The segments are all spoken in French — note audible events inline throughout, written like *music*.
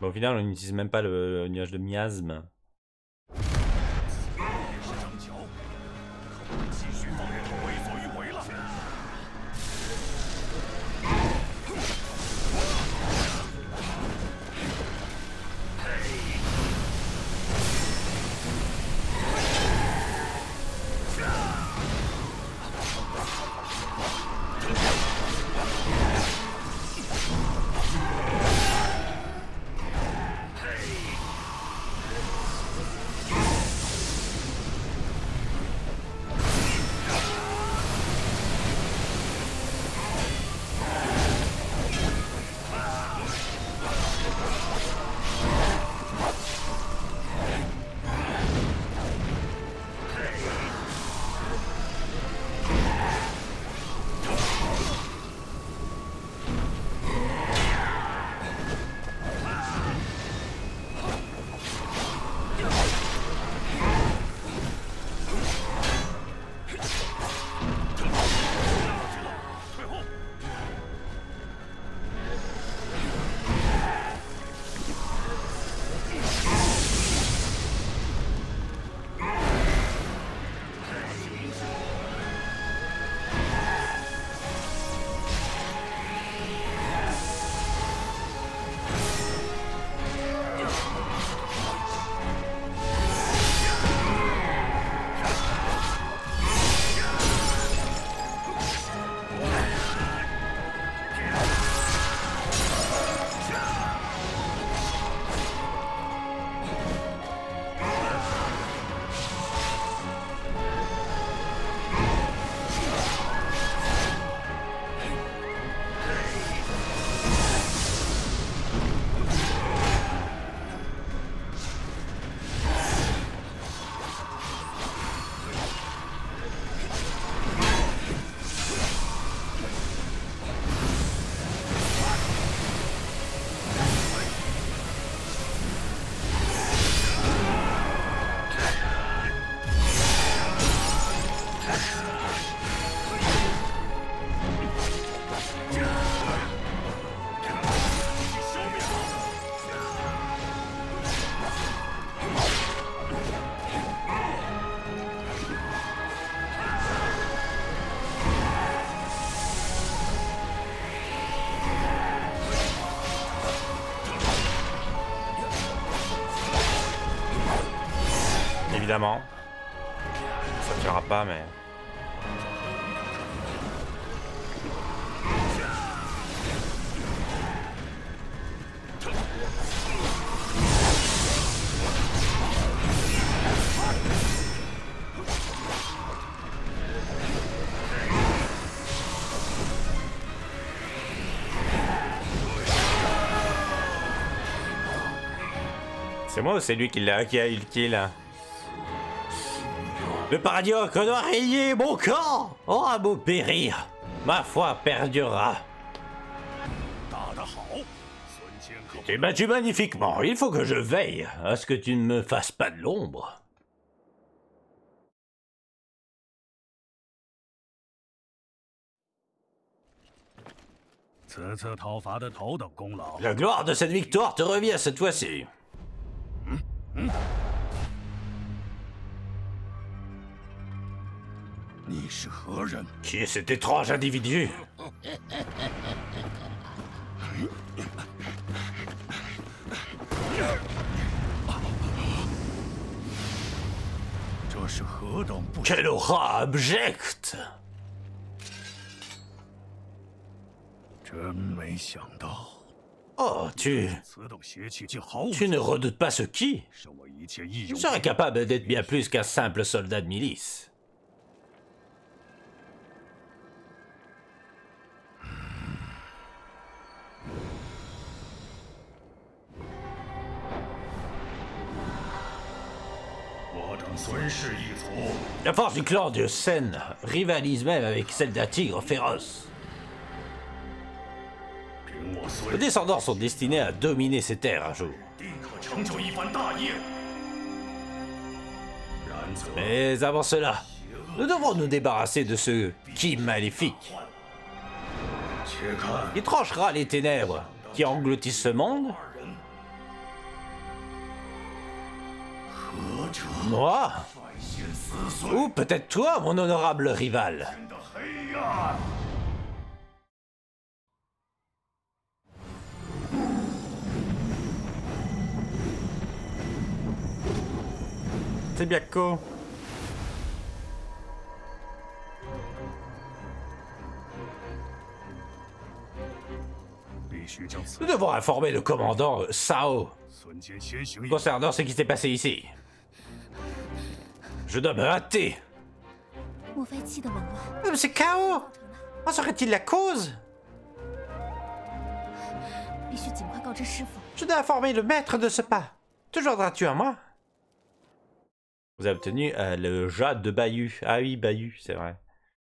Mais au final, on n'utilise même pas le nuage de miasme. Ça tuera pas, mais... C'est moi ou c'est lui qui l'a qui a eu le kill le paradiocre doit rayer mon camp Aura beau périr, ma foi perdura. Eh ben, tu t'es battu magnifiquement, il faut que je veille à ce que tu ne me fasses pas de l'ombre. La gloire de cette victoire te revient cette fois-ci. Qui est cet étrange individu? Quel aura abject! Oh, tu... Tu ne redoutes pas ce qui? Je serais capable d'être bien plus qu'un simple soldat de milice. La force du clan de Sen rivalise même avec celle d'un tigre féroce. Nos descendants sont destinés à dominer ces terres un jour. Mais avant cela, nous devons nous débarrasser de ce qui maléfique. Il tranchera les ténèbres qui engloutissent ce monde Moi Ou peut-être toi, mon honorable rival C'est bien cool. Nous devons informer le commandant euh, Sao concernant ce qui s'est passé ici. Je dois me hâter. Euh, c'est chaos En serait-il la cause? Je dois informer le maître de ce pas. Toujours-tu à moi Vous avez obtenu euh, le jade de Bayou. Ah oui, Bayou, c'est vrai.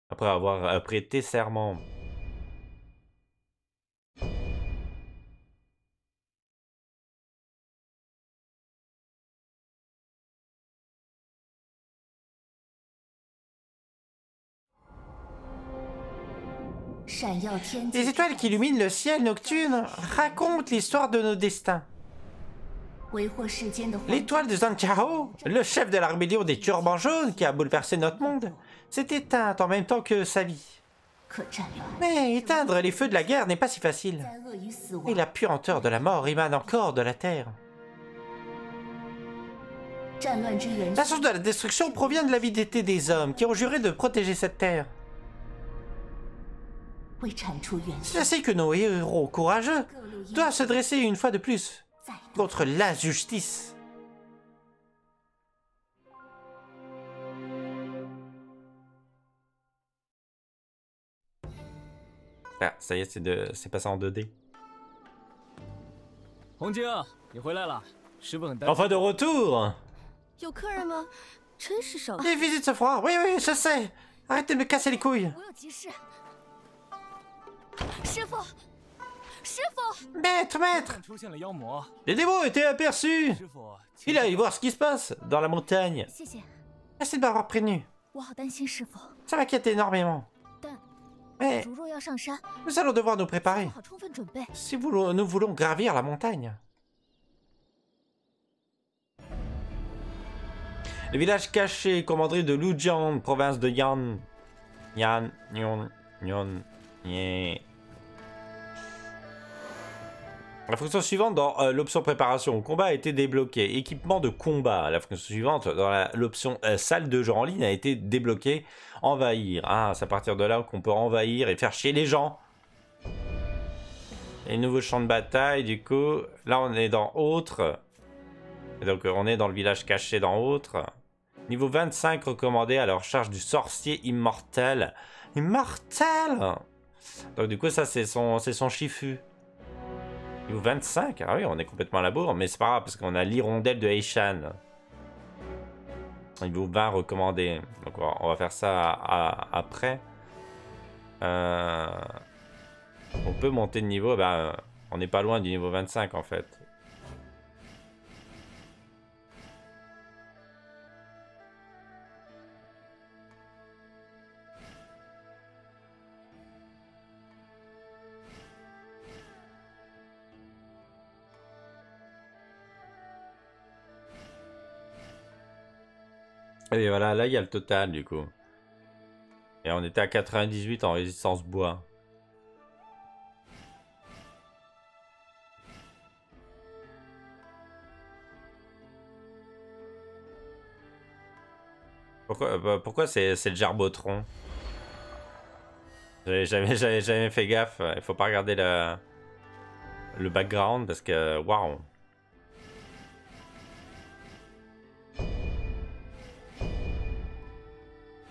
Après avoir euh, prêté serment. Les étoiles qui illuminent le ciel nocturne racontent l'histoire de nos destins. L'étoile de Zanchao, le chef de la rébellion des turbans jaunes qui a bouleversé notre monde, s'est éteinte en même temps que sa vie. Mais éteindre les feux de la guerre n'est pas si facile. Et la puanteur de la mort émane encore de la terre. La source de la destruction provient de l'avidité des hommes qui ont juré de protéger cette terre. Je sais que nos héros courageux doivent se dresser une fois de plus contre l'injustice. Ah, ça y est, c'est de... passé en 2D. Enfin de retour. Les visites se froid, oui oui, je sais. Arrêtez de me casser les couilles. Maître, maître Les démons étaient aperçus Il allait voir ce qui se passe dans la montagne. Merci de m'avoir prévenu. Ça m'inquiète énormément. Mais nous allons devoir nous préparer si nous voulons gravir la montagne. Le village caché commanderie de Lujian, province de Yan. Yan, Yon, Yon, Nye. La fonction suivante dans euh, l'option préparation au combat a été débloquée. Équipement de combat. La fonction suivante dans l'option euh, salle de jeu en ligne a été débloquée. Envahir. Ah, c'est à partir de là qu'on peut envahir et faire chier les gens. Et nouveau champ de bataille, du coup, là on est dans autre. Donc euh, on est dans le village caché dans autre. Niveau 25 recommandé à la recherche du sorcier immortel. Immortel Donc du coup ça c'est son, son chifu. Niveau 25 Ah oui on est complètement à la bourre, mais c'est pas grave parce qu'on a l'hirondelle de Heishan. Niveau 20 recommandé. Donc on va, faire ça après. Euh... On peut monter de niveau, bah, on n'est pas loin du niveau 25 en fait. Et voilà, là il y a le total du coup. Et on était à 98 en résistance bois. Pourquoi, euh, bah, pourquoi c'est le gerbotron? J'avais jamais, *laughs* jamais fait gaffe. Il faut pas regarder le, le background parce que waouh.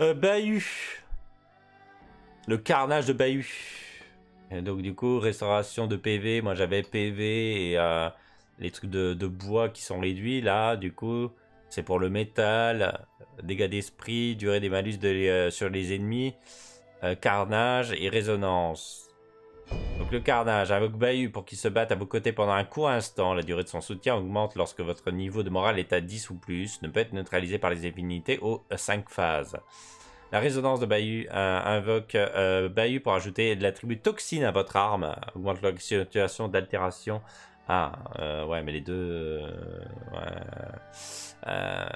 Euh, Bahut. Le carnage de Bahut. Donc du coup, restauration de PV. Moi j'avais PV et euh, les trucs de, bois qui sont réduits. Là, du coup, c'est pour le métal. Dégâts d'esprit, durée des malus euh, sur les ennemis. euh, carnage et résonance. Donc le carnage, avec Bahut pour qu'il se batte à vos côtés pendant un court instant. La durée de son soutien augmente lorsque votre niveau de morale est à 10 ou plus. Ne peut être neutralisé par les affinités aux 5 phases. La résonance de Bahut euh, invoque euh, Bahut pour ajouter de l'attribut toxine à votre arme. Augmente la situation d'altération Ah, euh, ouais, mais les deux... euh,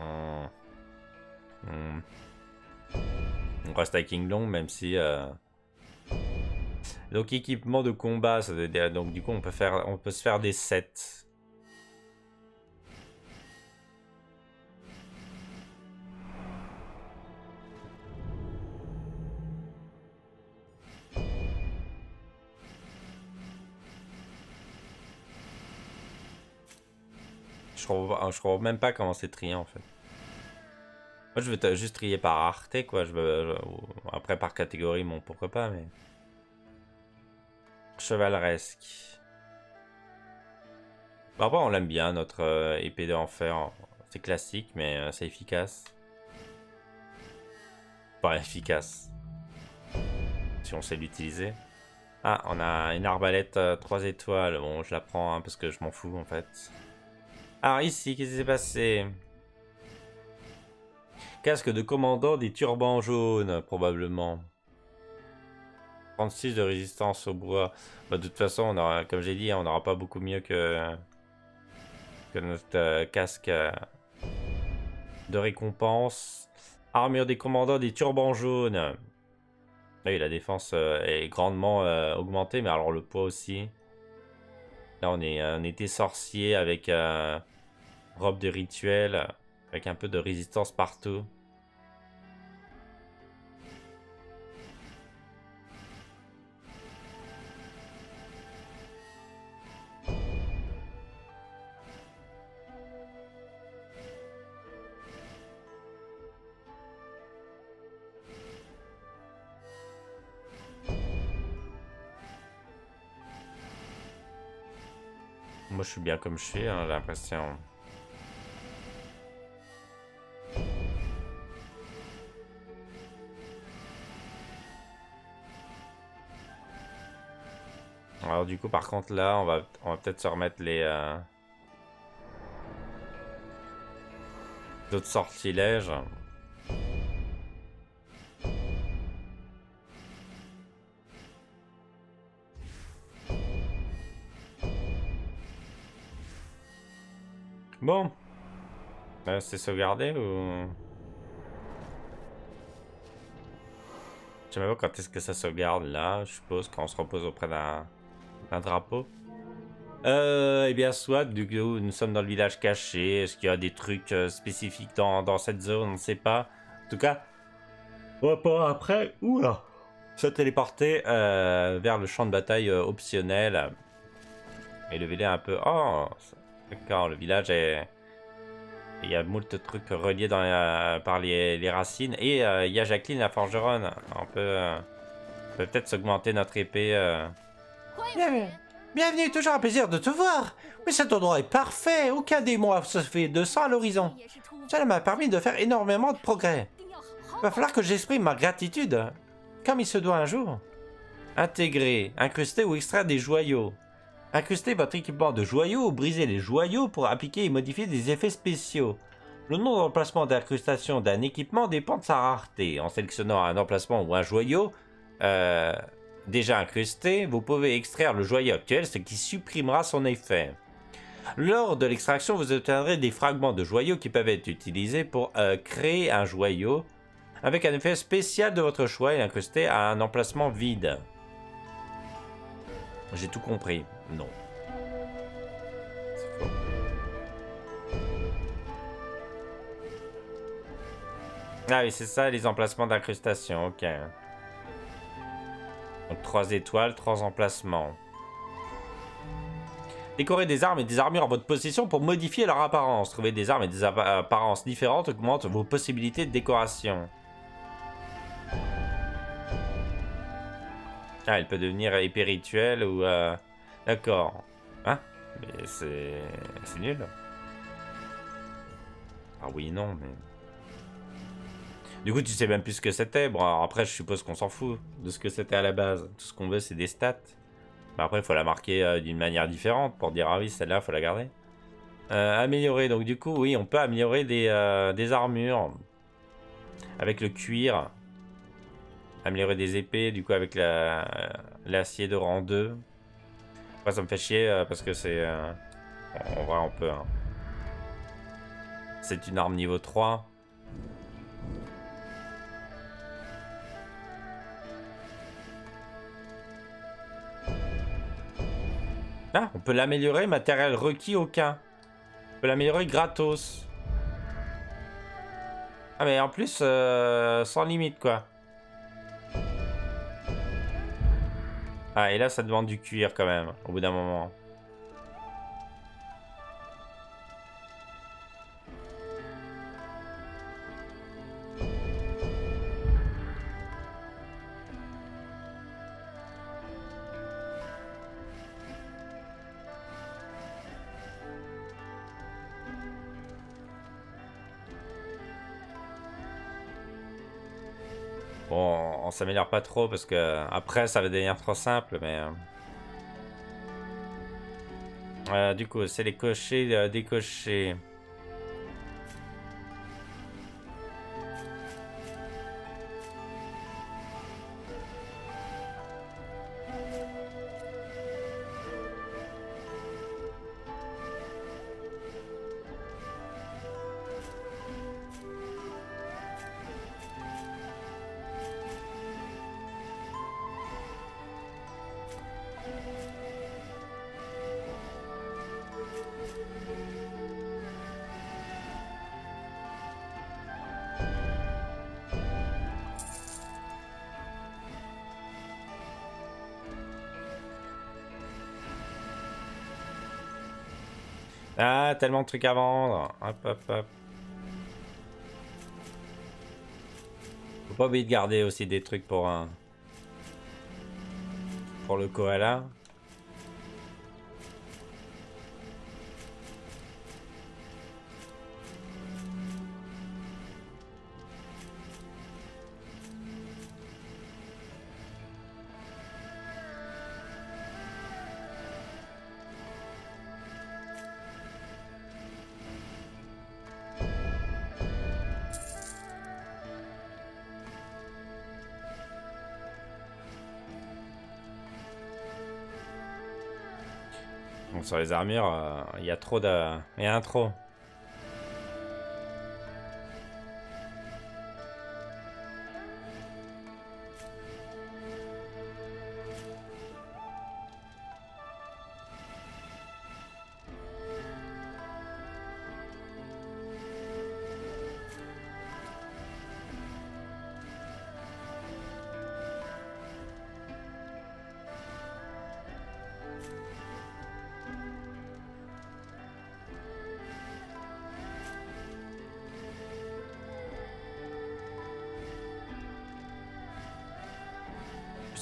hum, hum. On reste à King Long, même si... euh, Donc équipement de combat, ça veut dire- donc du coup on peut faire, on peut se faire des sets. Je je crois même pas comment c'est trié en fait. Moi je veux juste trier par rareté quoi. Après par catégorie, bon pourquoi pas mais. Chevaleresque. Bah, après on l'aime bien notre euh, épée d'enfer. C'est classique mais euh, c'est efficace. Pas efficace. Si on sait l'utiliser. Ah, on a une arbalète 3 étoiles. Bon, je la prends hein, parce que je m'en fous en fait. Alors ici, qu'est-ce qui s'est passé? Casque de commandant des turbans jaunes, probablement. 36 de résistance au bois. Bah, de toute façon, on aura, comme j'ai dit, on n'aura pas beaucoup mieux que, notre euh, casque euh, de récompense. Armure des commandants des turbans jaunes. Oui, la défense euh, est grandement augmentée, mais alors le poids aussi. Là, on est un été sorcier avec robe de rituel, avec un peu de résistance partout. Moi, je suis bien comme je suis, hein, j'ai l'impression. Du coup, par contre, là, on va, on va peut-être se remettre les... euh, D'autres sortilèges. Bon. Euh, C'est sauvegardé ou... Je sais même pas quand est-ce que ça sauvegarde là, je suppose, quand on se repose auprès d'un d'un drapeau. Eh bien, soit, du coup, nous sommes dans le village caché. Est-ce qu'il y a des trucs euh, spécifiques dans, dans cette zone? On ne sait pas. En tout cas, on va pas après. Oula Se téléporter euh, vers le champ de bataille euh, optionnel. Et le village un peu. Oh D'accord, le village est. Il y a moult trucs reliés par les, les racines. Et il y a Jacqueline la forgeronne. On peut. on peut peut-être s'augmenter notre épée. Bienvenue. Bienvenue, toujours un plaisir de te voir. Mais cet endroit est parfait, aucun démon se fait de sang à l'horizon. Cela m'a permis de faire énormément de progrès. Va falloir que j'exprime ma gratitude, comme il se doit un jour. Intégrer, incruster ou extraire des joyaux. Incruster votre équipement de joyaux ou briser les joyaux pour appliquer et modifier des effets spéciaux. Le nombre d'emplacements d'incrustation d'un équipement dépend de sa rareté. En sélectionnant un emplacement ou un joyau, euh, déjà incrusté, vous pouvez extraire le joyau actuel, ce qui supprimera son effet. Lors de l'extraction, vous obtiendrez des fragments de joyaux qui peuvent être utilisés pour euh, créer un joyau avec un effet spécial de votre choix et incrusté à un emplacement vide. J'ai tout compris. Non. Ah oui, c'est ça, les emplacements d'incrustation. Ok. Donc 3 étoiles, 3 emplacements. Décorez des armes et des armures en votre possession pour modifier leur apparence. Trouver des armes et des appa- apparences différentes augmente vos possibilités de décoration. Ah, elle peut devenir épée rituelle ou... euh, D'accord. Hein? Mais c'est... C'est nul. Ah oui, non, mais... Du coup, tu sais même plus ce que c'était. Bon, après, je suppose qu'on s'en fout de ce que c'était à la base. Tout ce qu'on veut, c'est des stats. Mais après, il faut la marquer euh, d'une manière différente pour dire, ah oui, celle-là, faut la garder. Euh, améliorer. Donc, du coup, oui, on peut améliorer des, euh, des armures. Avec le cuir. améliorer des épées, du coup avec la l'acier de rang 2. Après ça me fait chier parce que c'est... en vrai on peut... hein. C'est une arme niveau 3. Ah, on peut l'améliorer, matériel requis aucun. On peut l'améliorer gratos. Ah mais en plus, euh, sans limite quoi. Ah et là ça demande du cuir quand même, au bout d'un moment. On s'améliore pas trop parce que après ça va devenir trop simple, mais. euh, euh, du coup, c'est les cochers, euh, décochés. Ah, tellement de trucs à vendre. Hop, hop, hop. Faut pas oublier de garder aussi des trucs pour un. Pour le koala. Donc sur les armures, euh, il y a trop de. Il y a un trop.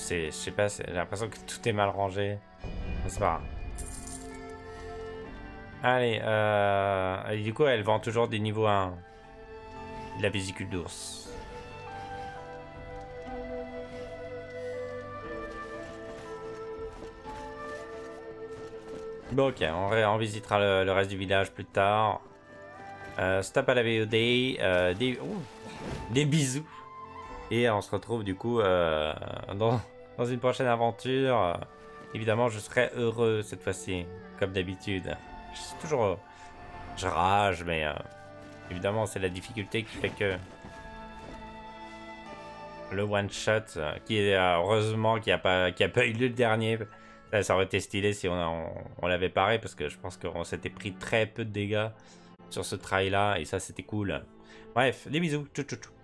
C'est, je sais pas, j'ai l'impression que tout est mal rangé. C'est pas grave. Allez, euh, du coup, elle vend toujours des niveaux 1. De la vésicule d'ours. Bon, ok, on, visitera le, reste du village plus tard. Euh, stop à la VOD. euh, des, des bisous. Et on se retrouve du coup euh, dans, dans une prochaine aventure. Euh, évidemment, je serai heureux cette fois-ci, comme d'habitude. Je suis toujours. euh, je rage, mais euh, évidemment, c'est la difficulté qui fait que. Le one shot, euh, qui est heureusement qui a pas eu lieu le dernier. Ça, aurait été stylé si on, l'avait paré parce que je pense qu'on s'était pris très peu de dégâts sur ce trail là et ça c'était cool. Bref, des bisous. Tchou tchou tchou.